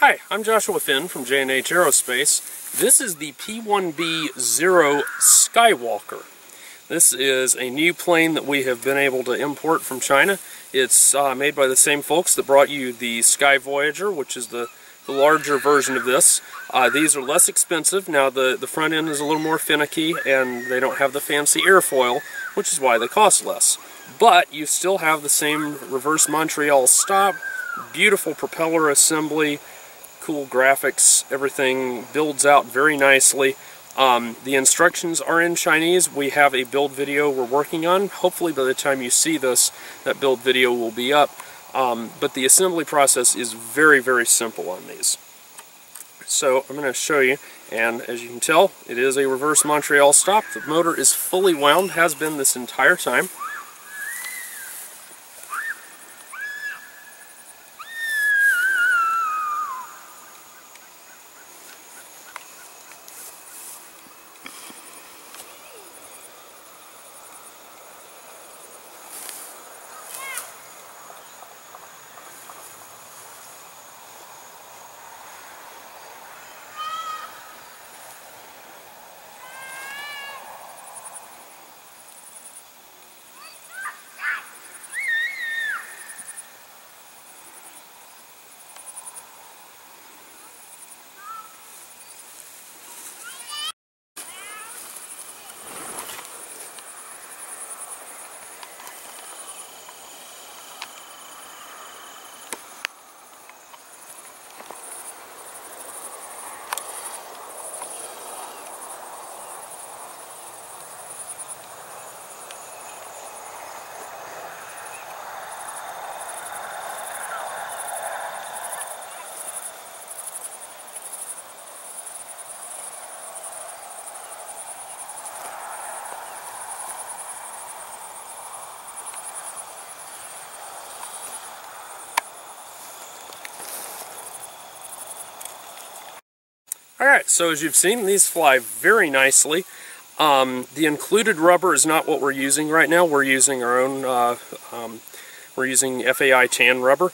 Hi, I'm Joshua Finn from J&H Aerospace. This is the P-1B-0 Skywalker. This is a new plane that we have been able to import from China. It's uh, made by the same folks that brought you the Sky Voyager, which is the, the larger version of this. Uh, these are less expensive. Now the, the front end is a little more finicky and they don't have the fancy airfoil, which is why they cost less. But you still have the same reverse Montreal stop, beautiful propeller assembly, cool graphics, everything builds out very nicely. Um, the instructions are in Chinese. We have a build video we're working on. Hopefully by the time you see this, that build video will be up. Um, but the assembly process is very, very simple on these. So I'm going to show you, and as you can tell, it is a reverse Montreal stop. The motor is fully wound, has been this entire time. Alright, so as you've seen, these fly very nicely. Um, the included rubber is not what we're using right now. We're using our own, uh, um, we're using FAI tan rubber.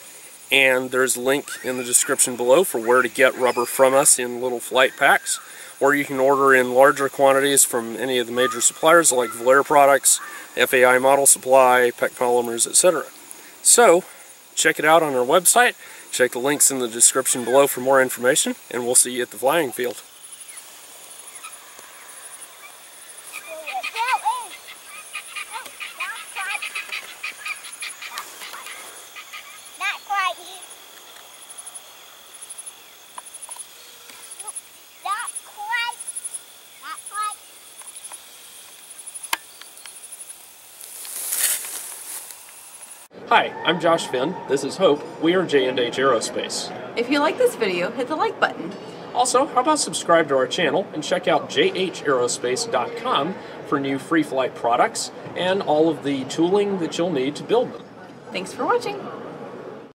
And there's a link in the description below for where to get rubber from us in little flight packs. Or you can order in larger quantities from any of the major suppliers like Volare Products, FAI Model Supply, Peck Polymers, etc. So, check it out on our website. Check the links in the description below for more information, and we'll see you at the flying field. Hi, I'm Josh Finn. This is Hope. We are J&H Aerospace. If you like this video, hit the like button. Also, how about subscribe to our channel and check out jhaerospace.com for new free flight products and all of the tooling that you'll need to build them. Thanks for watching.